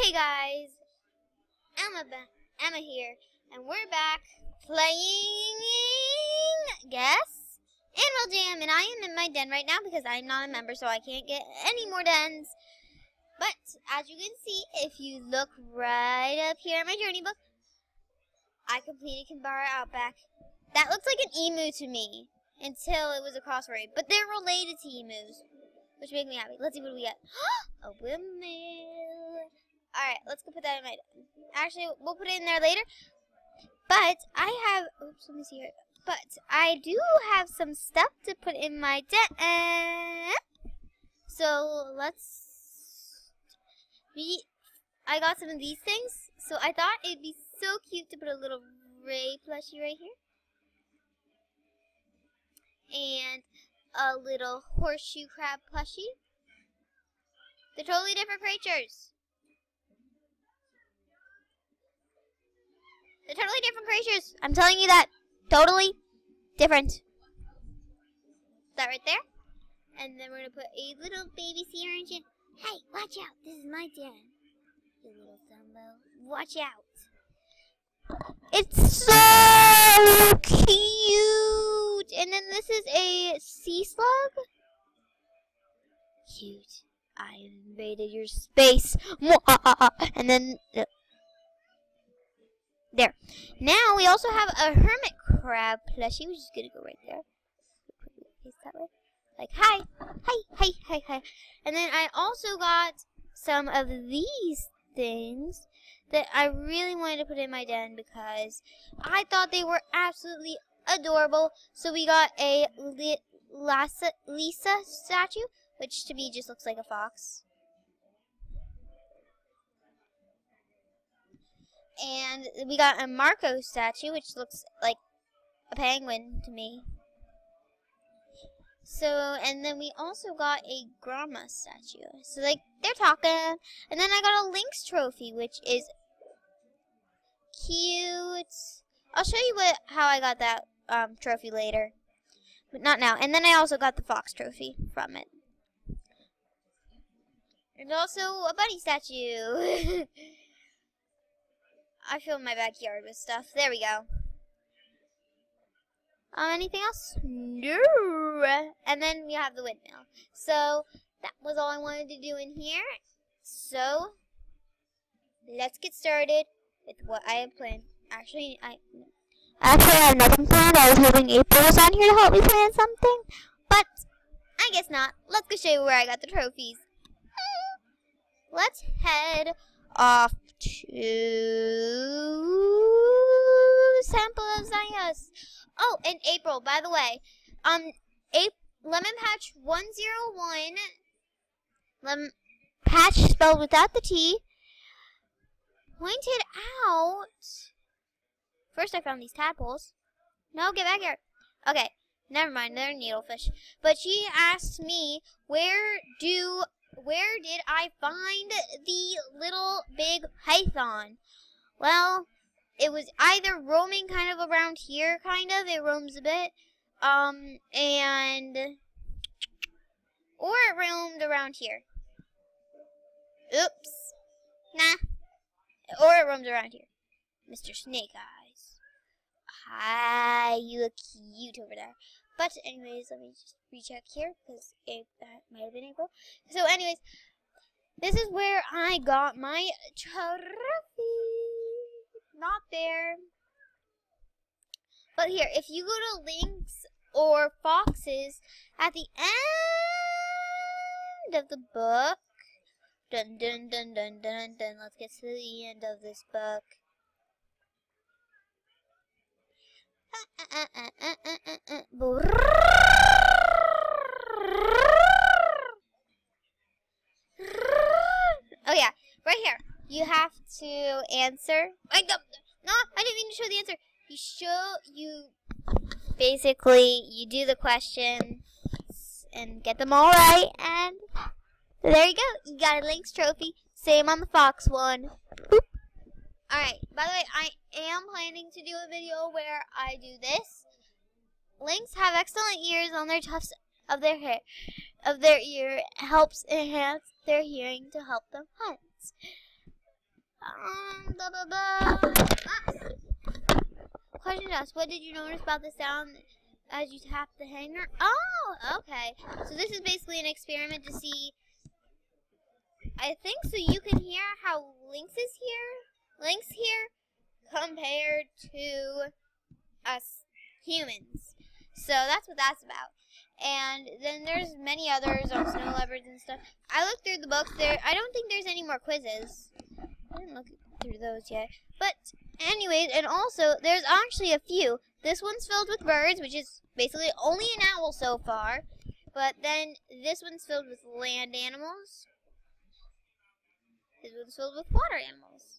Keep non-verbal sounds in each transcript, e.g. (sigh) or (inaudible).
Hey guys, Emma, Emma here, and we're back playing Guess Animal Jam, and I am in my den right now because I'm not a member, so I can't get any more dens. But as you can see, if you look right up here at my journey book, I completed Kimbara Outback. That looks like an emu to me until it was a crossword, but they're related to emus, which make me happy. Let's see what we get. (gasps) a windmill. All right, let's go put that in my. Actually, we'll put it in there later. But I have. Oops, let me see here. But I do have some stuff to put in my den. So let's. Be... I got some of these things, so I thought it'd be so cute to put a little Ray plushie right here. And a little horseshoe crab plushie. They're totally different creatures. They're totally different creatures. I'm telling you that. Totally different. That right there. And then we're going to put a little baby sea orange in. Hey, watch out. This is my den. You little Dumbo. Watch out. It's so cute. And then this is a sea slug. Cute. I invaded your space. Ah, ah, ah. And then uh, there. Now we also have a hermit crab plushie, which is gonna go right there. Like hi, hi, hi, hi, hi. And then I also got some of these things that I really wanted to put in my den because I thought they were absolutely adorable. So we got a Lisa, Lisa statue, which to me just looks like a fox. And we got a Marco statue, which looks like a penguin to me. So, and then we also got a Grandma statue. So, like, they're talking. And then I got a Lynx trophy, which is cute. I'll show you what how I got that um, trophy later. But not now. And then I also got the Fox trophy from it. And also a bunny statue. (laughs) I filled my backyard with stuff. There we go. Uh, anything else? No. And then we have the windmill. So that was all I wanted to do in here. So let's get started with what I have planned. Actually, I actually I have nothing planned. I was hoping April was on here to help me plan something, but I guess not. Let's go show you where I got the trophies. Let's head off to Temple of Zios. Oh, and April, by the way, um, April, Lemon Patch 101, lemon, Patch spelled without the T, pointed out, first I found these tadpoles. No, get back here. Okay, never mind, they're needlefish. But she asked me, where do where did I find the little big python? Well, it was either roaming kind of around here, kind of. It roams a bit. Um, and. Or it roamed around here. Oops. Nah. Or it roamed around here. Mr. Snake Eyes. Hi, you look cute over there. But anyways, let me just recheck here because it that might have been April. So anyways, this is where I got my trophy. Not there. But here, if you go to Lynx or foxes at the end of the book, dun dun dun dun dun dun, let's get to the end of this book. Oh yeah, right here. You have to answer. I don't, no, I didn't mean to show the answer. You show you basically you do the question and get them all right, and there you go. You got a Lynx trophy. Same on the Fox one. Boop. Alright, by the way, I am planning to do a video where I do this. Lynx have excellent ears on their tufts of their hair of their ear helps enhance their hearing to help them hunt. blah blah blah. Ah. Question what did you notice about the sound as you tap the hanger? Oh, okay. So this is basically an experiment to see. I think so you can hear how Lynx is here. Lynx here compared to us humans. So that's what that's about. And then there's many others on snow leopards and stuff. I looked through the books there. I don't think there's any more quizzes. I didn't look through those yet. But anyways, and also there's actually a few. This one's filled with birds, which is basically only an owl so far. But then this one's filled with land animals. This one's filled with water animals.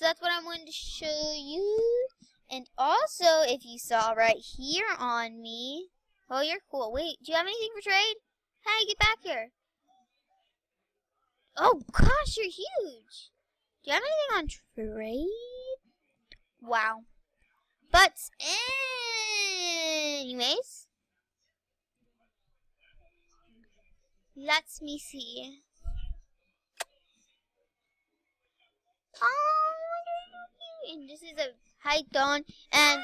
So that's what I wanted to show you. And also, if you saw right here on me, oh, you're cool. Wait, do you have anything for trade? Hey, get back here. Oh, gosh, you're huge. Do you have anything on trade? Wow. But, anyways, let me see. Oh, and this is a hiked on, and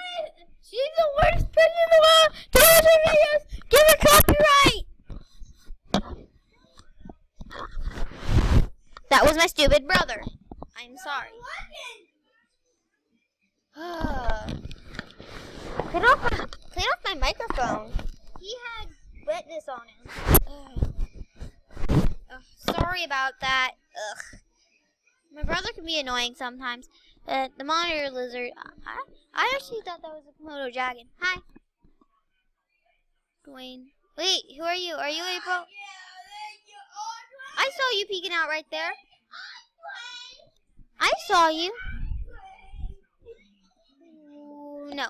she's the worst person in the world. Don't her videos. Give her copyright. That was my stupid brother. I'm sorry. (sighs) clean off my clean off my microphone. He had wetness on him. Ugh. Ugh, sorry about that. Ugh. My brother can be annoying sometimes. Uh, the monitor lizard. I, I actually thought that was a Komodo dragon. Hi. Dwayne. Wait, who are you? Are you April? I saw you peeking out right there. I saw you. No.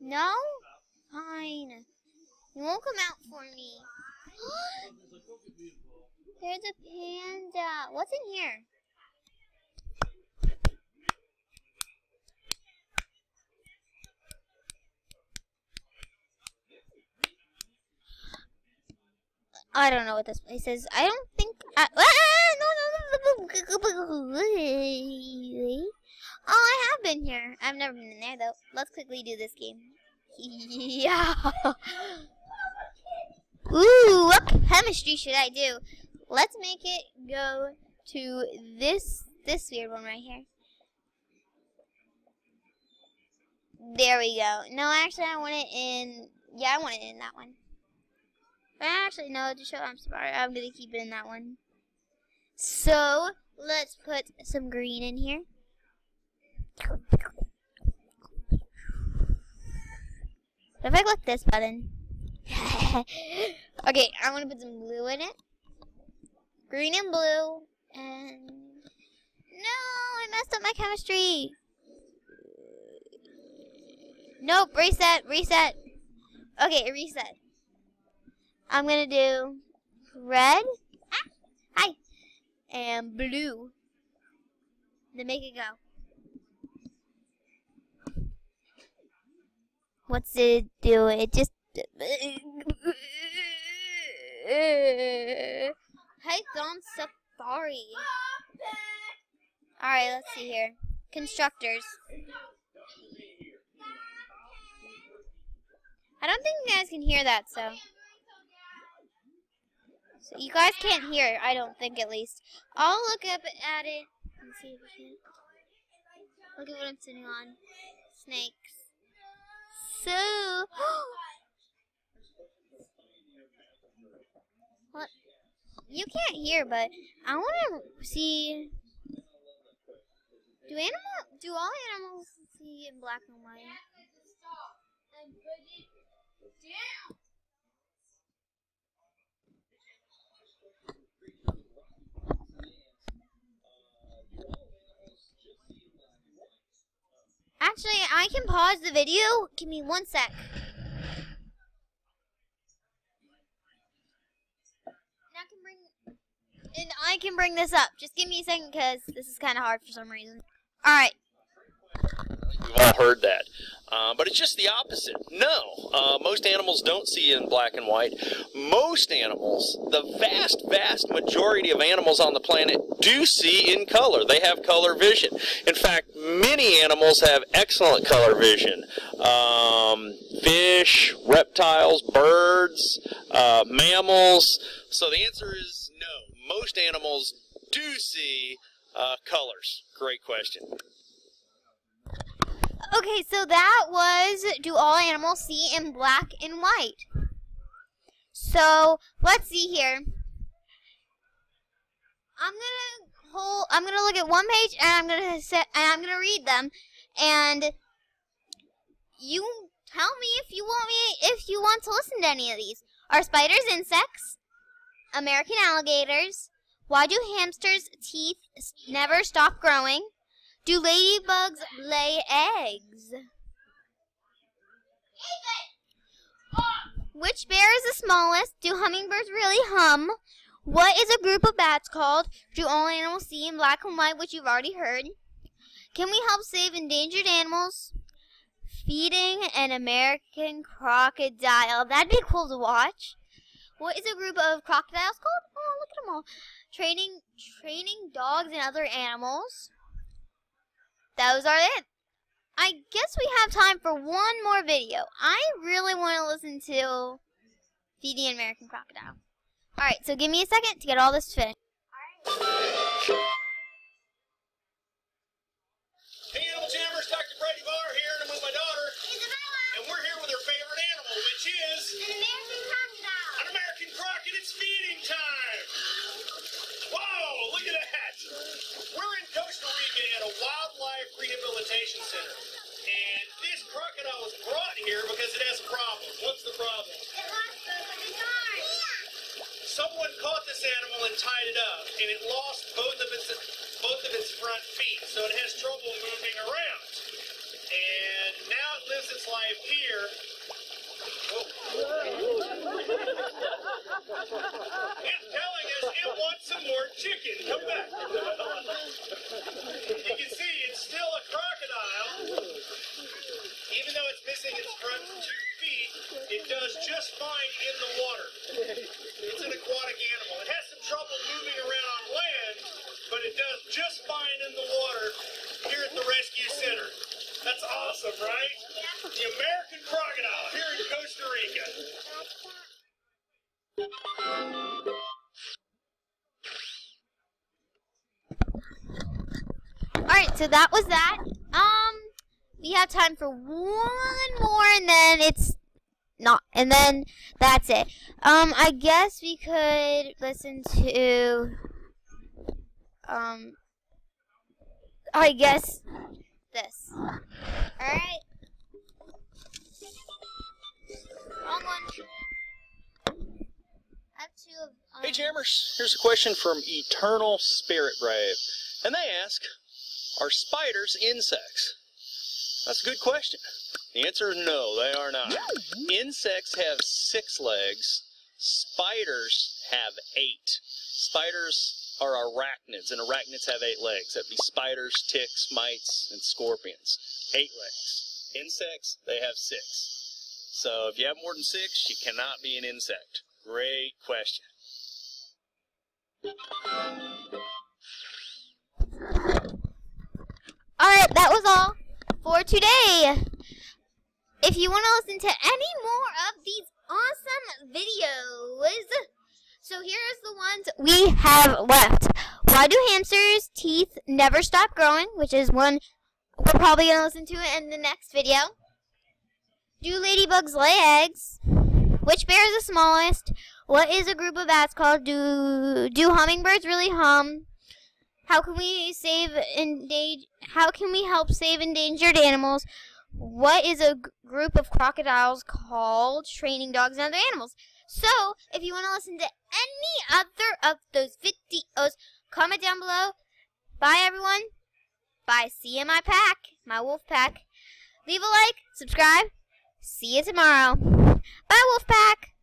No? Fine. You won't come out for me. (gasps) There's a panda. What's in here? I don't know what this place is. I don't think. I, ah, no, no, no. Oh, I have been here. I've never been in there though. Let's quickly do this game. yeah. Ooh, what chemistry should I do? Let's make it go to this this weird one right here. There we go. No, actually, I want it in. Yeah, I want it in that one. But actually, no, to show I'm smart, I'm gonna keep it in that one. So let's put some green in here. If I click this button? (laughs) okay, I want to put some blue in it. Green and blue. And... No, I messed up my chemistry. Nope, reset, reset. Okay, reset. I'm going to do red. Ah, hi. And blue. Then make it go. What's it do? It just on Safari. Alright, let's see here. Constructors. I don't think you guys can hear that, so. So you guys can't hear it, I don't think at least. I'll look up at it and see if can. Look at what I'm sitting on. Snakes. So, (gasps) What? You can't hear, but I want to see. Do animal? Do all animals see in black and white? Actually, I can pause the video. Give me one sec. And I can bring this up. Just give me a second because this is kind of hard for some reason. Alright. We've all heard that. Uh, but it's just the opposite. No, uh, most animals don't see in black and white. Most animals, the vast, vast majority of animals on the planet, do see in color. They have color vision. In fact, many animals have excellent color vision. Um, fish, reptiles, birds, uh, mammals. So the answer is. Most animals do see uh, colors. Great question. Okay, so that was do all animals see in black and white? So let's see here. I'm gonna hold. I'm gonna look at one page and I'm gonna set and I'm gonna read them, and you tell me if you want me if you want to listen to any of these. Are spiders insects? American alligators? Why do hamsters' teeth never stop growing? Do ladybugs lay eggs? Which bear is the smallest? Do hummingbirds really hum? What is a group of bats called? Do all animals see in black and white, which you've already heard? Can we help save endangered animals? Feeding an American crocodile. That'd be cool to watch. What is a group of crocodiles called? Oh, look at them all. Training, training dogs and other animals. Those are it. I guess we have time for one more video. I really want to listen to Feeding American Crocodile. Alright, so give me a second to get all this finished. Hey, Animal Jammers, Dr. Brady Barr here, and I'm with my daughter, and we're here with her favorite animal, which is an American croc, and it's feeding time. Whoa, look at that. We're in Costa Rica at a wildlife rehabilitation center, and this crocodile was brought here because it has problems. What's the problem? It has the tiny. Someone caught this animal and tied it up, and it lost both of its both of its front feet, so it has trouble moving around. And now it lives its life here. It's telling us it wants some more chicken. Come back. You can see it's still a crocodile. Even though it's missing its front two feet, it does just fine in the water. It's an aquatic animal. It has some trouble moving around on land, but it does just fine in the water here at the rescue center. That's awesome, right? The American so that was that. Um, we have time for one more and then it's not, and then that's it. Um, I guess we could listen to, um, I guess this. Alright. Wrong one. I have two of, um, Hey, Jammers, here's a question from Eternal Spirit Brave. And they ask Are spiders insects? That's a good question. The answer is no, they are not. Insects have six legs, spiders have eight. Spiders are arachnids, and arachnids have eight legs. That'd be spiders, ticks, mites, and scorpions. Eight legs. Insects, they have six. So if you have more than six, you cannot be an insect. Great question. Alright, that was all for today. If you want to listen to any more of these awesome videos, so here's the ones we have left. Why do hamsters' teeth never stop growing? Which is one we're probably going to listen to in the next video. Do ladybugs lay eggs? Which bear is the smallest? What is a group of bats called? Do do hummingbirds really hum? How can we save endangered? How can we help save endangered animals? What is a group of crocodiles called? Training dogs and other animals. So, if you want to listen to any other of those videos, comment down below. Bye, everyone. Bye. See you in my pack, my wolf pack. Leave a like, subscribe. See you tomorrow. Bye, wolf pack.